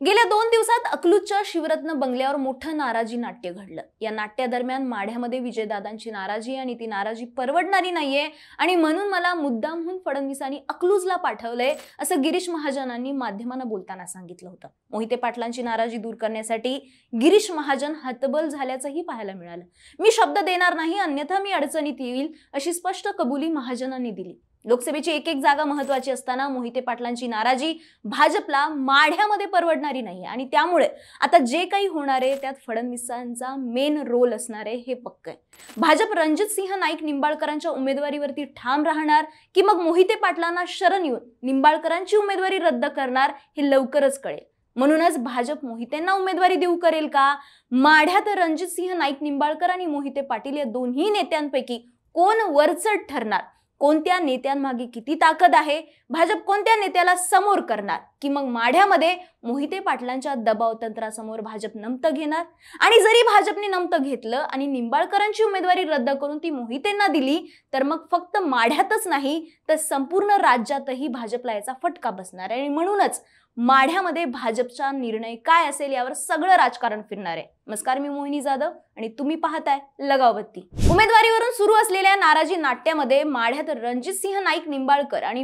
गेल्या दोन दिवसात अकलूजच्या शिवरत्न बंगल्यावर मोठं नाराजी नाट्य घडलं. या नाट्यादरम्यान माढ्यामध्ये विजयदादांची नाराजी आणि ती नाराजी परवडणारी नाहीये आणि म्हणून मला मुद्दामहून फडणवीसांनी अकलूजला पाठवलंय असं गिरीश महाजनांनी माध्यमांना बोलताना सांगितलं होतं. मोहिते पाटलांची नाराजी दूर करण्यासाठी गिरीश महाजन हतबल झाल्याचंही पाहायला मिळालं. मी शब्द देणार नाही अन्यथा मी अडचणीत येईल अशी स्पष्ट कबुली महाजनांनी दिली. लोकसभेची एक एक जागा महत्वाची असताना मोहिते पाटलांची नाराजी भाजपला माढ्यामध्ये परवडणारी नाही आणि त्यामुळे आता जे काही होणार आहे त्यात फडणवीसांचा मेन रोल असणार आहे हे पक्क आहे. भाजप रणजित सिंह नाईक निंबाळकरांच्या उमेदवारीवरती ठाम राहणार की मग मोहिते पाटलांना शरण येऊन निंबाळकरांची उमेदवारी रद्द करणार हे लवकरच कळेल. म्हणूनच भाजप मोहितेंना उमेदवारी देऊ करेल का? माढ्यात रणजित सिंह नाईक निंबाळकर आणि मोहिते पाटील या दोन्ही नेत्यांपैकी कोण वरचढ ठरणार? कोणत्या नेत्यांमागे किती ताकद आहे? भाजप कोणत्या नेत्याला समोर करणार? की मग माढ्यामध्ये मोहिते पाटलांच्या दबाव तंत्रासमोर भाजप नमतं घेणार? आणि जरी भाजपने नमतं घेतलं आणि निंबाळकरांची उमेदवारी रद्द करून ती मोहितेंना दिली तर मग फक्त माढ्यातच नाही तर संपूर्ण राज्यातही भाजपला याचा फटका बसणार आहे. आणि म्हणूनच माढ्यामध्ये भाजपचा निर्णय काय असेल यावर सगळं राजकारण फिरणार आहे. नमस्कार मी मोहिनी जाधव आणि तुम्ही पाहताय लगावबत्ती. उमेदवारीवरून सुरू असलेल्या नाराजी नाट्यामध्ये माढ्यात रणजित सिंह नाईक निंबाळकर आणि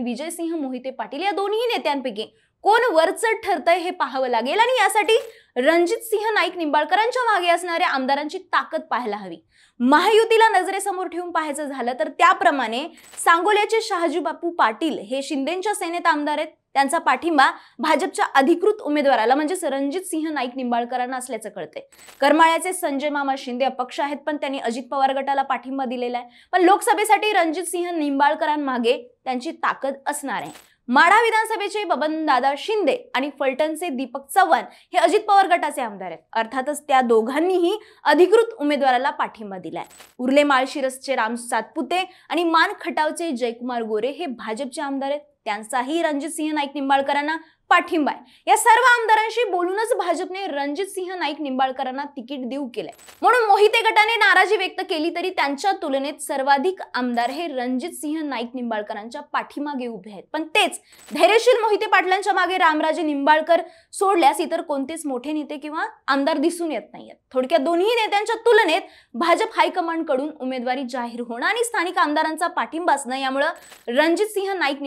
विजयसिंह मोहिते पाटील या दोन्ही नेत्यांपैकी कोण वरचढ ठरतंय हे पाहावं लागेल. आणि यासाठी रणजित सिंह नाईक निंबाळकरांच्या मागे असणाऱ्या आमदारांची ताकद पाहायला हवी. महायुतीला नजरेसमोर ठेवून पाहायचं झालं तर त्याप्रमाणे सांगोल्याचे शहाजी बापू पाटील हे शिंदेच्या सेनेत आमदार आहेत. त्यांचा पाठिंबा भाजपच्या अधिकृत उमेदवाराला म्हणजे रणजित सिंह नाईक निंबाळकरांना असल्याचं कळतंय. करमाळ्याचे संजय मामा शिंदे अपक्ष आहेत पण त्यांनी अजित पवार गटाला पाठिंबा दिलेला आहे पण लोकसभेसाठी रणजित सिंह निंबाळकरांमागे त्यांची ताकद असणार आहे. माढा विधानसभेचे बबनदादा शिंदे आणि फलटणचे दीपक चव्हाण हे अजित पवार गटाचे आमदार आहेत. अर्थातच त्या दोघांनीही अधिकृत उमेदवाराला पाठिंबा दिलाय. उर्ले माळशिरसचे राम सातपुते आणि मान खटावचे जयकुमार गोरे हे भाजपचे आमदार आहेत. त्यांचाही रणजित सिंह नाईक निंबाळकरांना पाठिंबा आहे. या सर्व आमदारांशी बोलूनच भाजपने रणजित सिंह नाईक निंबाळकरांना तिकीट देऊ केलंय. म्हणून मोहिते गटाने नाराजी व्यक्त केली तरी त्यांच्या तुलनेत सर्वाधिक आमदार हे रणजित सिंह नाईक निंबाळकरांच्या पाठीमागे उभे आहेत. पण तेच धैर्यशील मोहिते पाटलांच्या मागे रामराजे निंबाळकर सोडल्यास इतर कोणतेच मोठे नेते किंवा आमदार दिसून येत नाहीयेत. थोडक्यात दोन्ही नेत्यांच्या तुलनेत भाजप हायकमांडकडून उमेदवारी जाहीर होणं आणि स्थानिक आमदारांचा पाठिंबा असणं यामुळं रणजित सिंह नाईक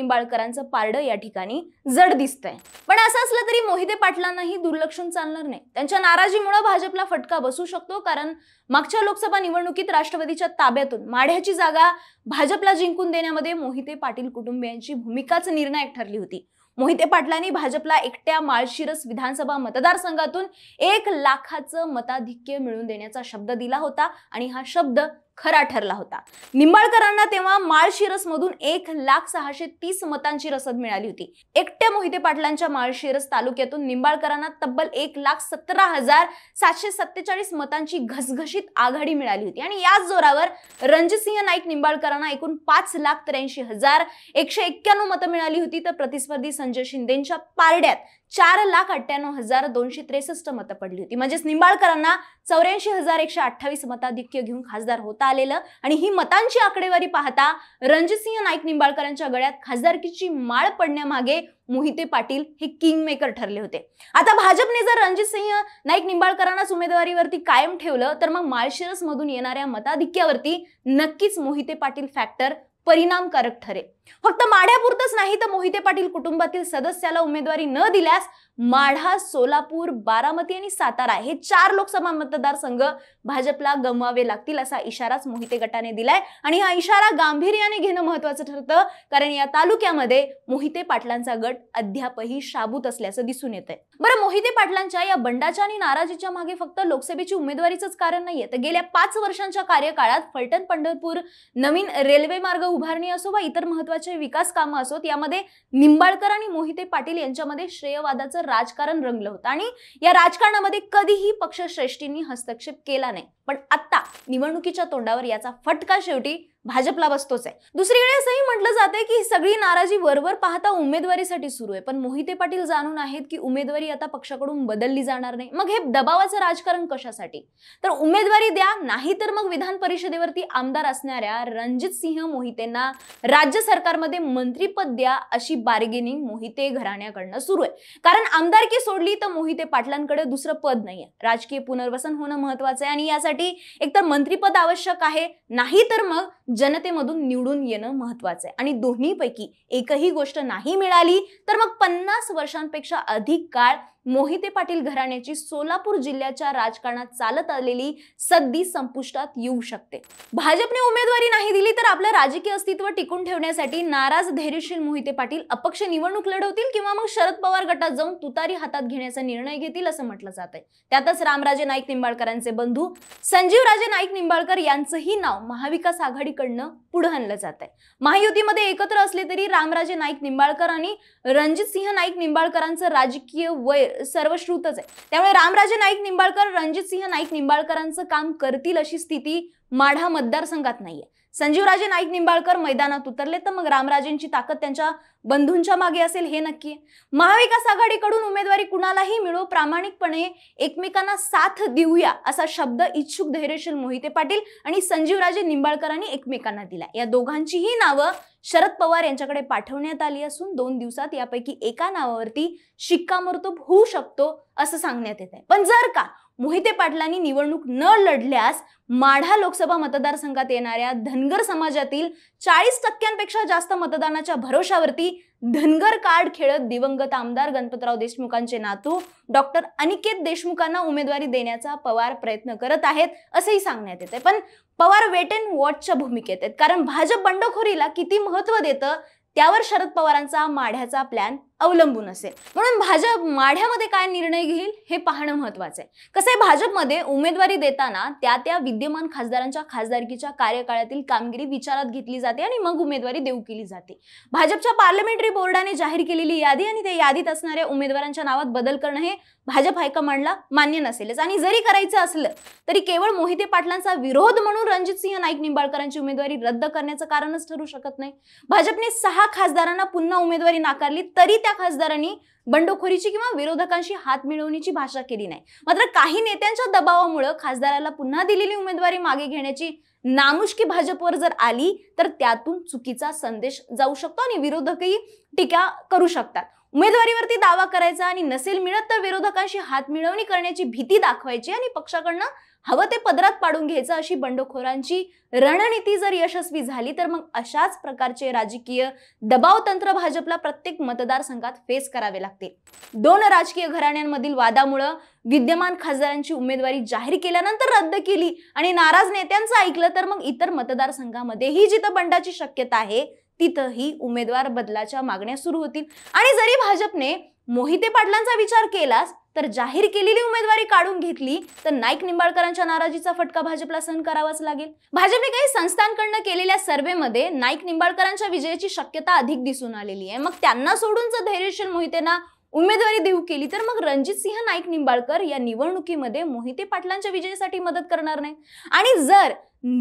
पाटलांचं पारडं या ठिकाणी जड दिसतंय. पण असं असलं तरी मोहिते पाटलांनाही दुर्लक्षून चालणार नाही. त्यांच्या नाराजीमुळे भाजपला फटका बसू शकतो कारण मागच्या लोकसभा निवडणुकीत राष्ट्रवादीच्या ताब्यातून माढ्याची जागा भाजपला जिंकून देण्यामध्ये मोहिते पाटील कुटुंबियांची भूमिकाच निर्णायक ठरली होती. मोहिते पाटलांनी भाजपला एकट्या माळशिरस विधानसभा मतदारसंघातून एक लाखाचं मताधिक्य मिळवून देण्याचा शब्द दिला होता आणि हा शब्द खरा ठरला होता. निंबाळकरांना तेव्हा माळशिरस मधून एक लाख सहाशे तीस मतांची रसद मिळाली होती. एकट्या मोहिते पाटलांच्या माळशिरस तालुक्यातून निंबाळकरांना तब्बल एक लाख सतरा हजार सातशे सत्तेचाळीस मतांची घसघशीत आघाडी मिळाली होती. आणि याच जोरावर रणजितसिंह नाईक निंबाळकरांना एकूण पाच लाख त्र्याऐंशी हजार एकशे एक्क्याण्णव मतं मिळाली होती. तर प्रतिस्पर्धी संजय शिंदेच्या पारड्यात चार लाख अठ्ठ्याण्णव हजार दोनशे त्रेसष्ट मतं पडली होती. म्हणजेच निंबाळकरांना चौऱ्याऐंशी हजार एकशे अठ्ठावीस मताधिक्य घेऊन खासदार होता आलेलं. आणि ही मतांची आकडेवारी पाहता रणजितसिंह नाईक निंबाळकरांच्या गळ्यात खासदारकीची माळ पडण्यामागे मोहिते पाटील हे किंग मेकर ठरले होते. आता भाजपने जर रणजितसिंह नाईक निंबाळकरांनाच उमेदवारीवरती कायम ठेवलं तर मग माळशिरस मधून येणाऱ्या मताधिक्यावरती नक्कीच मोहिते पाटील फॅक्टर परिणामकारक ठरेल. फक्त माढ्यापुरतच नाही तर मोहिते पाटील कुटुंबातील सदस्याला उमेदवारी न दिल्यास माढा सोलापूर बारामती आणि सातारा हे चार लोकसभा मतदारसंघ भाजपला गमवावे लागतील असा इशाराच मोहिते गटाने दिलाय. आणि हा इशारा गांभीर्याने घेणं महत्वाचं ठरतं कारण या तालुक्यामध्ये मोहिते पाटलांचा गट अद्यापही शाबूत असल्याचं दिसून येतंय. बरं मोहिते पाटलांच्या या बंडाच्या आणि नाराजीच्या मागे फक्त लोकसभेची उमेदवारीच कारण नाहीये. तर गेल्या पाच वर्षांच्या कार्यकाळात फलटण पंढरपूर नवीन रेल्वे मार्ग उभारणी असो वा इतर महत्त्वाचे विकास कामं असोत यामध्ये निंबाळकर आणि मोहिते पाटील यांच्यामध्ये श्रेयवादाचं राजकारण रंगलं होतं. आणि या राजकारणामध्ये कधीही पक्षश्रेष्ठींनी हस्तक्षेप केला नाही. पण आता निवडणुकीच्या तोंडावर याचा फटका शेवटी भाजपला बसतोच आहे. दुसरीकडे असंही म्हटलं जाते की सगळी नाराजी वरवर पाहता उमेदवारीसाठी सुरू आहे. पण मोहिते पाटील जाणून आहेत की उमेदवारी आता पक्षाकडून बदलली जाणार नाही. मग हे दबावाचं राजकारण कशासाठी? तर उमेदवारी द्या नाही तर मग विधान परिषदेवरती आमदार असणाऱ्या रणजित सिंह मोहितेंना राज्य सरकारमध्ये मंत्रीपद द्या अशी बार्गेनिंग मोहिते घराण्याकडनं सुरू आहे. कारण आमदारकी सोडली तर मोहिते पाटलांकडे दुसरं पद नाहीये. राजकीय पुनर्वसन होणं महत्वाचं आहे आणि यासाठी एकतर मंत्रीपद आवश्यक आहे नाही तर मग जनतेमधून निवडून येणं महत्वाचं आहे. आणि दोन्हीपैकी एकही गोष्ट नाही मिळाली तर मग पन्नास वर्षांपेक्षा अधिक काळ मोहिते पाटील घराण्याची सोलापूर जिल्ह्याच्या राजकारणात चालत आलेली सद्दी संपुष्टात येऊ शकते. भाजपने उमेदवारी नाही दिली तर आपलं राजकीय अस्तित्व टिकून ठेवण्यासाठी नाराज धैर्यशील मोहिते पाटील अपक्ष निवडणूक लढवतील किंवा मग शरद पवार गटात जाऊन तुतारी हातात घेण्याचा निर्णय घेतील असं म्हटलं जात आहे. त्यातच रामराजे नाईक निंबाळकरांचे बंधू संजीवराजे नाईक निंबाळकर यांचंही नाव महाविकास आघाडीकडनं पुढे आणलं जात आहे. महायुतीमध्ये एकत्र असले तरी रामराजे नाईक निंबाळकर आणि रणजित सिंह नाईक निंबाळकरांचं राजकीय वय सर्वश्रुतच आहे. त्यामुळे रामराजे नाईक निंबाळकर रणजित सिंह नाईक निंबाळकरांचं काम करतील अशी स्थिती माढा मतदारसंघात नाहीये. संजीवराजे नाईक निंबाळकर मैदानात उतरले तर मग रामराजेंची ताकद त्यांच्या बंधूंच्या मागे असेल हे नक्की आहे. महाविकास आघाडीकडून उमेदवारी कुणालाही मिळो प्रामाणिकपणे एकमेकांना साथ देऊया असा शब्द इच्छुक धैर्यशील मोहिते पाटील आणि संजीवराजे निंबाळकरांनी एकमेकांना दिला या दोघांचीही नावं शरद पवार यांच्याकडे पाठवण्यात आली असून दोन दिवसात यापैकी एका नावावरती शिक्कामोर्तब होऊ शकतो असं सांगण्यात येत आहे पण जर का मोहिते पाटलांनी निवडणूक न लढल्यास माढा लोकसभा मतदारसंघात येणाऱ्या धनगर समाजातील चाळीस टक्क्यांपेक्षा जास्त मतदानाच्या भरोशावरती धनगर कार्ड खेळत दिवंगत आमदार गणपतराव देशमुखांचे नातू डॉक्टर अनिकेत देशमुखांना उमेदवारी देण्याचा पवार प्रयत्न करत आहेत असंही सांगण्यात येते पण पवार वेट अँड वॉचच्या भूमिकेत आहेत कारण भाजप बंडखोरीला किती महत्त्व देतं त्यावर शरद पवारांचा माढ्याचा प्लॅन अवलंबून असेल. म्हणून भाजप माढ्यामध्ये काय निर्णय घेईल हे पाहणं महत्वाचं आहे. कसं आहे भाजपमध्ये उमेदवारी देताना त्या त्या विद्यमान खासदारांच्या खासदारकीच्या कार्यकाळातील कामगिरी विचारात घेतली जाते आणि मग उमेदवारी देऊ केली जाते. भाजपच्या पार्लमेंटरी बोर्डाने जाहीर केलेली यादी आणि त्या यादीत असणाऱ्या उमेदवारांच्या नावात बदल करणं हे भाजप हायकमांडला मान्य नसेलच. आणि जरी करायचं असलं तरी केवळ मोहिते पाटलांचा विरोध म्हणून रणजित सिंह नाईक निंबाळकरांची उमेदवारी रद्द करण्याचं कारणच ठरू शकत नाही. भाजपने सहा खासदारांना पुन्हा उमेदवारी नाकारली तरी त्या खासदारांनी बंडखोरीची किंवा विरोधकांशी हात मिळवण्याची भाषा केली नाही. मात्र काही नेत्यांच्या दबावामुळे खासदाराला पुन्हा दिलेली उमेदवारी मागे घेण्याची नामुष्की भाजपवर जर आली तर त्यातून चुकीचा संदेश जाऊ शकतो आणि विरोधकही टीका करू शकतात. उमेदवारीवरती दावा करायचा आणि नसेल मिळत तर विरोधकांशी हात मिळवणी करण्याची भीती दाखवायची आणि पक्षाकडनं हवं ते पदरात पाडून घ्यायचं अशी बंडखोरांची रणनीती जर यशस्वी झाली तर मग अशाच प्रकारचे राजकीय दबाव तंत्र भाजपला प्रत्येक मतदारसंघात फेस करावे लागते. दोन राजकीय घराण्यांमधील वादामुळं विद्यमान खासदारांची उमेदवारी जाहीर केल्यानंतर रद्द केली आणि नाराज नेत्यांचं ऐकलं तर मग इतर मतदारसंघामध्येही जिथं बंडाची शक्यता आहे तिथंही उमेदवार बदलाच्या मागण्या सुरू होतील. आणि जरी भाजपने मोहिते पाटलांचा विचार केलास तर जाहीर केलेली उमेदवारी काढून घेतली तर नाईक निंबाळकरांच्या नाराजीचा फटका भाजपला सहन करावाच लागेल. भाजपने काही संस्थांकडनं केलेल्या सर्व्हेमध्ये नाईक निंबाळकरांच्या विजयाची शक्यता अधिक दिसून आलेली आहे. मग त्यांना सोडून जर धैर्यशील मोहितेंना उमेदवारी देऊ केली तर मग रणजित सिंह नाईक निंबाळकर या निवडणुकीमध्ये मोहिते पाटलांच्या विजयासाठी मदत करणार नाही. आणि जर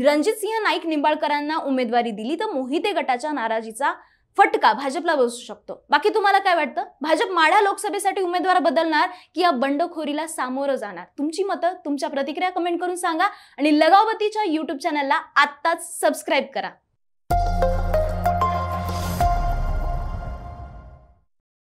रणजित सिंह नाईक निंबाळकरांना उमेदवारी दिली तर मोहिते गटाच्या नाराजीचा फटका भाजपला बसू शकतो. बाकी तुम्हाला काय वाटतं? भाजप माढा लोकसभेसाठी उमेदवार बदलणार की या बंडखोरीला सामोरं जाणार? तुमची मतं तुमच्या प्रतिक्रिया कमेंट करून सांगा आणि लगावतीच्या युट्यूब चॅनलला आत्ताच सबस्क्राईब करा.